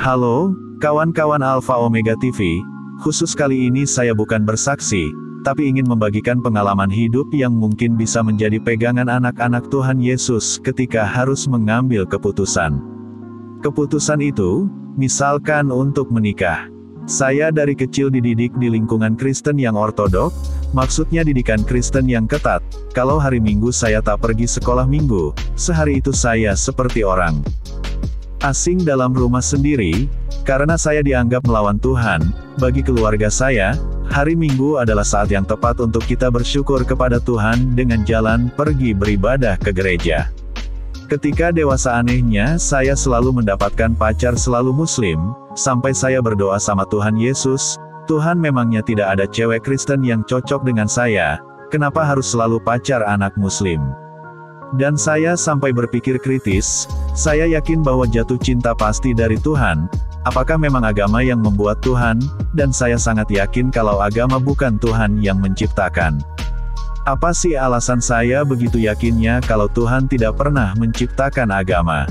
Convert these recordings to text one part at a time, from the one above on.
Halo, kawan-kawan Alpha Omega TV. Khusus kali ini saya bukan bersaksi, tapi ingin membagikan pengalaman hidup yang mungkin bisa menjadi pegangan anak-anak Tuhan Yesus ketika harus mengambil keputusan. Keputusan itu, misalkan untuk menikah. Saya dari kecil dididik di lingkungan Kristen yang ortodok, maksudnya didikan Kristen yang ketat. Kalau hari Minggu saya tak pergi sekolah Minggu, sehari itu saya seperti orang asing dalam rumah sendiri, karena saya dianggap melawan Tuhan, bagi keluarga saya, hari Minggu adalah saat yang tepat untuk kita bersyukur kepada Tuhan dengan jalan pergi beribadah ke gereja. Ketika dewasa anehnya, saya selalu mendapatkan pacar selalu muslim, sampai saya berdoa sama Tuhan Yesus, Tuhan memangnya tidak ada cewek Kristen yang cocok dengan saya, kenapa harus selalu pacar anak muslim? Dan saya sampai berpikir kritis, saya yakin bahwa jatuh cinta pasti dari Tuhan, apakah memang agama yang membuat Tuhan, dan saya sangat yakin kalau agama bukan Tuhan yang menciptakan. Apa sih alasan saya begitu yakinnya kalau Tuhan tidak pernah menciptakan agama?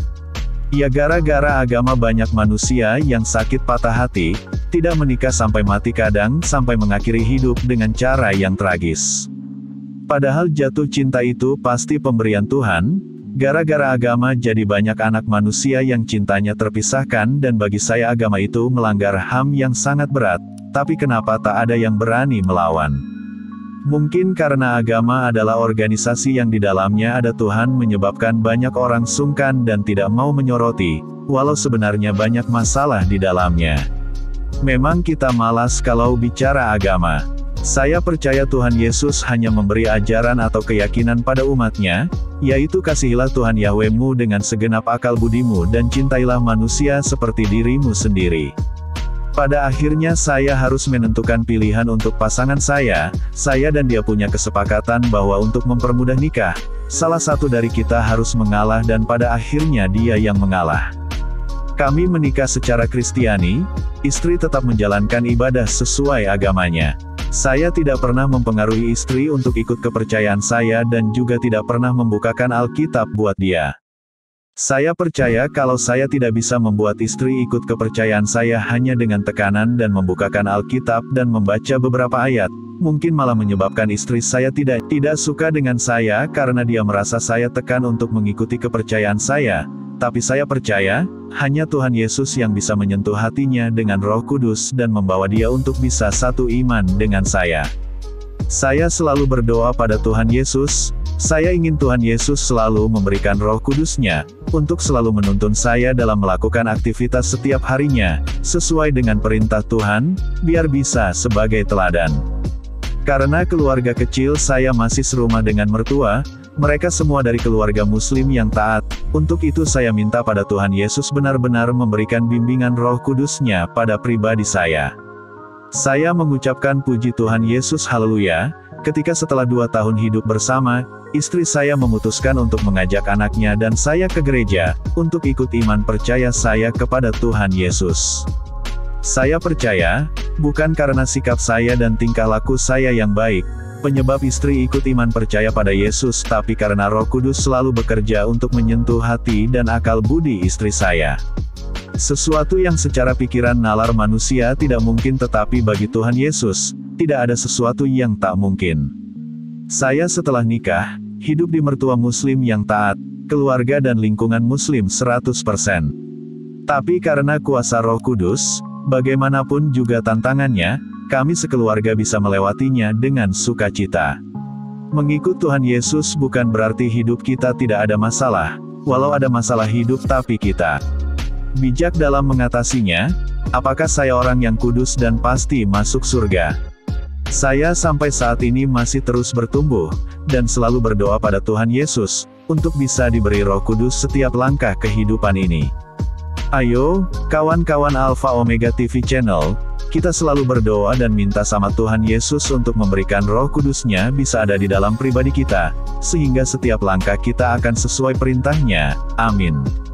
Ya gara-gara agama banyak manusia yang sakit patah hati, tidak menikah sampai mati kadang sampai mengakhiri hidup dengan cara yang tragis. Padahal jatuh cinta itu pasti pemberian Tuhan, gara-gara agama jadi banyak anak manusia yang cintanya terpisahkan dan bagi saya agama itu melanggar HAM yang sangat berat, tapi kenapa tak ada yang berani melawan? Mungkin karena agama adalah organisasi yang di dalamnya ada Tuhan menyebabkan banyak orang sungkan dan tidak mau menyoroti, walau sebenarnya banyak masalah di dalamnya. Memang kita malas kalau bicara agama. Saya percaya Tuhan Yesus hanya memberi ajaran atau keyakinan pada umatnya, yaitu kasihilah Tuhan Yahwehmu dengan segenap akal budimu dan cintailah manusia seperti dirimu sendiri. Pada akhirnya saya harus menentukan pilihan untuk pasangan saya, saya dan dia punya kesepakatan bahwa untuk mempermudah nikah, salah satu dari kita harus mengalah dan pada akhirnya dia yang mengalah. Kami menikah secara kristiani, istri tetap menjalankan ibadah sesuai agamanya. Saya tidak pernah mempengaruhi istri untuk ikut kepercayaan saya dan juga tidak pernah membukakan Alkitab buat dia. Saya percaya kalau saya tidak bisa membuat istri ikut kepercayaan saya hanya dengan tekanan dan membukakan Alkitab dan membaca beberapa ayat, mungkin malah menyebabkan istri saya tidak tidak suka dengan saya karena dia merasa saya tekan untuk mengikuti kepercayaan saya, tapi saya percaya, hanya Tuhan Yesus yang bisa menyentuh hatinya dengan roh kudus dan membawa dia untuk bisa satu iman dengan saya. Saya selalu berdoa pada Tuhan Yesus, saya ingin Tuhan Yesus selalu memberikan roh kudusnya, untuk selalu menuntun saya dalam melakukan aktivitas setiap harinya, sesuai dengan perintah Tuhan, biar bisa sebagai teladan. Karena keluarga kecil saya masih serumah dengan mertua, mereka semua dari keluarga muslim yang taat, untuk itu saya minta pada Tuhan Yesus benar-benar memberikan bimbingan roh kudusnya pada pribadi saya. Saya mengucapkan puji Tuhan Yesus haleluya, ketika setelah dua tahun hidup bersama, istri saya memutuskan untuk mengajak anaknya dan saya ke gereja, untuk ikut iman percaya saya kepada Tuhan Yesus. Saya percaya, bukan karena sikap saya dan tingkah laku saya yang baik, Penyebab istri ikut iman percaya pada Yesus tapi karena roh kudus selalu bekerja untuk menyentuh hati dan akal budi istri saya. Sesuatu yang secara pikiran nalar manusia tidak mungkin tetapi bagi Tuhan Yesus, tidak ada sesuatu yang tak mungkin. Saya setelah nikah, hidup di mertua muslim yang taat, keluarga dan lingkungan muslim 100%. Tapi karena kuasa roh kudus, bagaimanapun juga tantangannya, kami sekeluarga bisa melewatinya dengan sukacita. Mengikut Tuhan Yesus bukan berarti hidup kita tidak ada masalah, walau ada masalah hidup tapi kita bijak dalam mengatasinya, apakah saya orang yang kudus dan pasti masuk surga? Saya sampai saat ini masih terus bertumbuh, dan selalu berdoa pada Tuhan Yesus, untuk bisa diberi roh kudus setiap langkah kehidupan ini. Ayo, kawan-kawan Alpha Omega TV Channel, kita selalu berdoa dan minta sama Tuhan Yesus untuk memberikan roh kudusnya bisa ada di dalam pribadi kita, sehingga setiap langkah kita akan sesuai perintahnya. Amin.